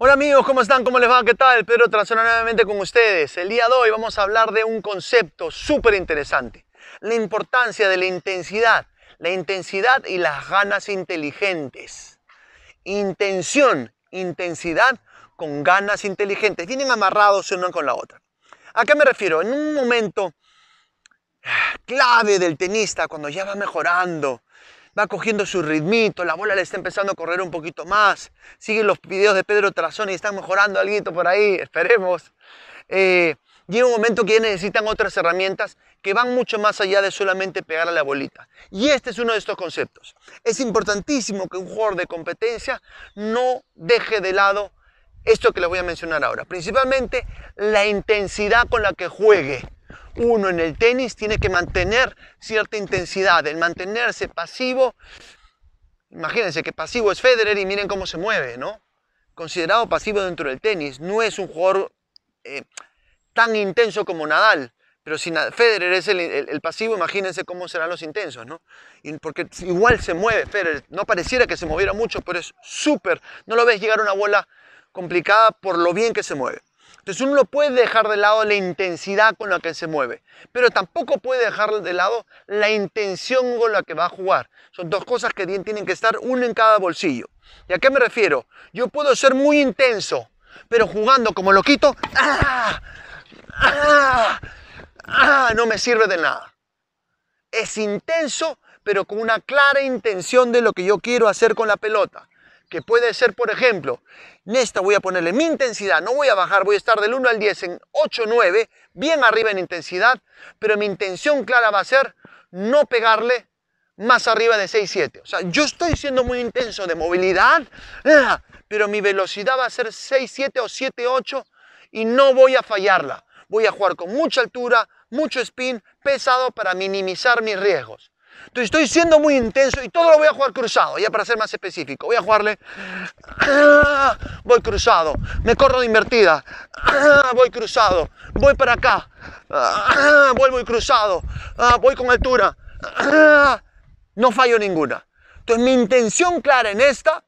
Hola amigos, ¿cómo están? ¿Cómo les va? ¿Qué tal? Pedro Trasona nuevamente con ustedes. El día de hoy vamos a hablar de un concepto súper interesante. La importancia de la intensidad. La intensidad y las ganas inteligentes. Intención, intensidad con ganas inteligentes. Vienen amarrados una con la otra. ¿A qué me refiero? En un momento clave del tenista, cuando ya va mejorando, va cogiendo su ritmito, la bola le está empezando a correr un poquito más, sigue los videos de Pedro Trazón y están mejorando algo por ahí, esperemos. Eh, llega un momento que necesitan otras herramientas que van mucho más allá de solamente pegar a la bolita. Y este es uno de estos conceptos. Es importantísimo que un jugador de competencia no deje de lado esto que les voy a mencionar ahora. Principalmente la intensidad con la que juegue uno en el tenis tiene que mantener cierta intensidad, el mantenerse pasivo. Imagínense que pasivo es Federer y miren cómo se mueve, ¿no? Considerado pasivo dentro del tenis, no es un jugador eh, tan intenso como Nadal, pero si Federer es el, pasivo, imagínense cómo serán los intensos, ¿no? porque igual se mueve Federer, no pareciera que se moviera mucho, pero es súper, no lo ves llegar una bola complicada por lo bien que se mueve. Entonces uno no puede dejar de lado la intensidad con la que se mueve, pero tampoco puede dejar de lado la intención con la que va a jugar. Son dos cosas que tienen que estar uno en cada bolsillo. ¿Y a qué me refiero? Yo puedo ser muy intenso, pero jugando como loquito, ¡ah! ¡ah! ¡ah! no me sirve de nada. Es intenso, pero con una clara intención de lo que yo quiero hacer con la pelota que puede ser, por ejemplo, en esta voy a ponerle mi intensidad, no voy a bajar, voy a estar del 1 al 10 en 8, 9, bien arriba en intensidad, pero mi intención clara va a ser no pegarle más arriba de 6, 7. O sea, yo estoy siendo muy intenso de movilidad, ah, pero mi velocidad va a ser 6, 7 o 7, 8 y no voy a fallarla. Voy a jugar con mucha altura, mucho spin, pesado para minimizar mis riesgos. Entonces estoy siendo muy intenso y todo lo voy a jugar cruzado, ya para ser más específico. Voy a jugarle, voy cruzado, me corro de invertida, voy cruzado, voy para acá, vuelvo y cruzado, voy con altura, no fallo ninguna. Entonces mi intención clara en esta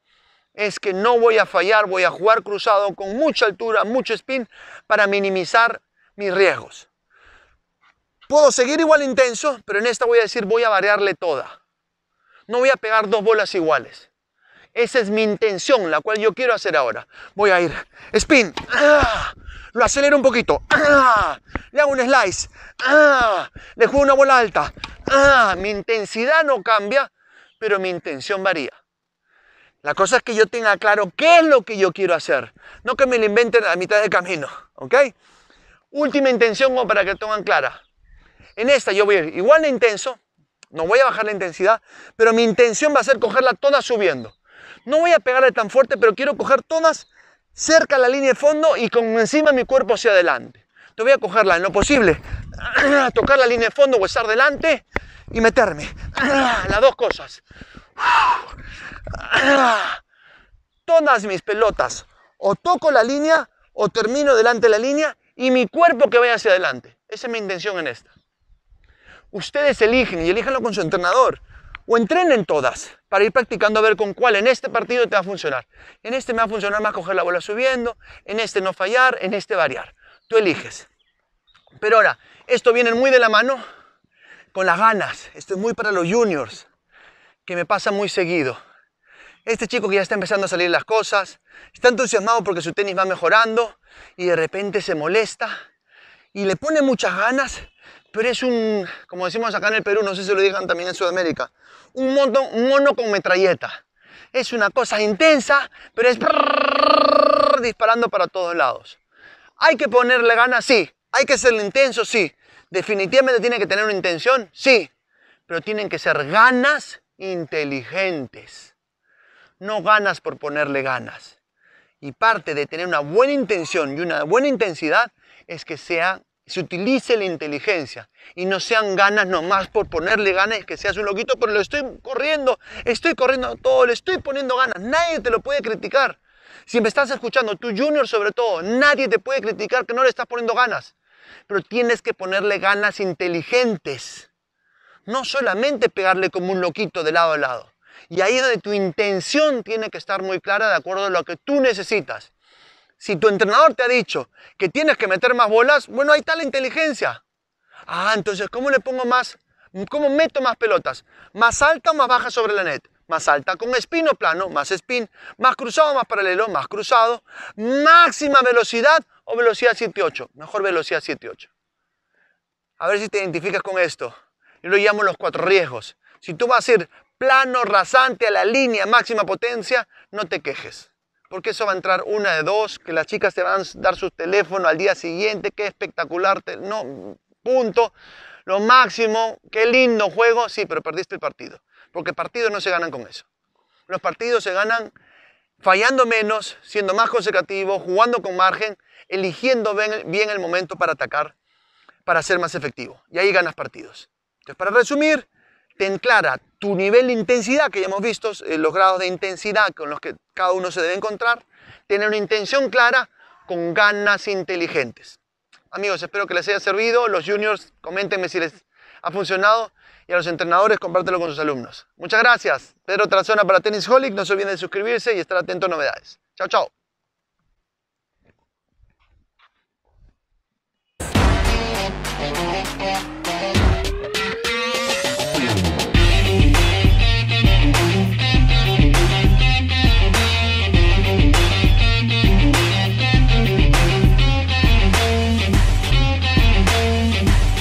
es que no voy a fallar, voy a jugar cruzado con mucha altura, mucho spin para minimizar mis riesgos. Puedo seguir igual intenso, pero en esta voy a decir voy a variarle toda. No voy a pegar dos bolas iguales. Esa es mi intención, la cual yo quiero hacer ahora. Voy a ir spin, ¡ah! lo acelero un poquito, ¡ah! le hago un slice, ¡ah! le juego una bola alta. Mi intensidad no cambia, pero mi intención varía. La cosa es que yo tenga claro qué es lo que yo quiero hacer, no que me lo inventen a mitad del camino, ¿ok? Última intención como para que tengan clara. En esta yo voy a ir igual de intenso, no voy a bajar la intensidad, pero mi intención va a ser cogerla todas subiendo. No voy a pegarle tan fuerte, pero quiero coger todas cerca a la línea de fondo y con encima mi cuerpo hacia adelante. Te voy a cogerla en lo posible, tocar la línea de fondo o estar delante y meterme. Las dos cosas. Todas mis pelotas, o toco la línea o termino delante de la línea y mi cuerpo que vaya hacia adelante. Esa es mi intención en esta. Ustedes eligen y elíjanlo con su entrenador. O entrenen todas para ir practicando a ver con cuál en este partido te va a funcionar. En este me va a funcionar más coger la bola subiendo, en este no fallar, en este variar. Tú eliges. Pero ahora, esto viene muy de la mano con las ganas. Esto es muy para los juniors, que me pasa muy seguido. Este chico que ya está empezando a salir las cosas, está entusiasmado porque su tenis va mejorando y de repente se molesta y le pone muchas ganas pero es un, como decimos acá en el Perú, no sé si lo digan también en Sudamérica, un mono, un mono con metralleta. Es una cosa intensa, pero es disparando para todos lados. Hay que ponerle ganas, sí. Hay que ser intenso, sí. Definitivamente tiene que tener una intención, sí. Pero tienen que ser ganas inteligentes. No ganas por ponerle ganas. Y parte de tener una buena intención y una buena intensidad es que sea se utilice la inteligencia y no sean ganas nomás por ponerle ganas que seas un loquito, pero lo estoy corriendo, estoy corriendo todo, le estoy poniendo ganas, nadie te lo puede criticar. Si me estás escuchando, tu junior sobre todo, nadie te puede criticar que no le estás poniendo ganas. Pero tienes que ponerle ganas inteligentes. No solamente pegarle como un loquito de lado a lado. Y ahí es donde tu intención tiene que estar muy clara de acuerdo a lo que tú necesitas. Si tu entrenador te ha dicho que tienes que meter más bolas, bueno, ahí está la inteligencia. Ah, entonces, ¿cómo le pongo más? ¿Cómo meto más pelotas? ¿Más alta o más baja sobre la net? Más alta con spin o plano, más spin. Más cruzado, más paralelo, más cruzado. Máxima velocidad o velocidad 7.8. Mejor velocidad 7.8. A ver si te identificas con esto. Yo lo llamo los cuatro riesgos. Si tú vas a ir plano, rasante a la línea, máxima potencia, no te quejes. Porque eso va a entrar una de dos, que las chicas te van a dar su teléfono al día siguiente, qué espectacular. No, punto. Lo máximo, qué lindo juego, sí, pero perdiste el partido. Porque partidos no se ganan con eso. Los partidos se ganan fallando menos, siendo más consecutivo, jugando con margen, eligiendo bien el momento para atacar, para ser más efectivo. Y ahí ganas partidos. Entonces, para resumir, ten clara tu nivel de intensidad, que ya hemos visto, eh, los grados de intensidad con los que cada uno se debe encontrar, tener una intención clara con ganas inteligentes. Amigos, espero que les haya servido. Los juniors, coméntenme si les ha funcionado. Y a los entrenadores, compártelo con sus alumnos. Muchas gracias. Pedro Trazona para Tennis Holic. No se olviden de suscribirse y estar atento a novedades. Chao, chao.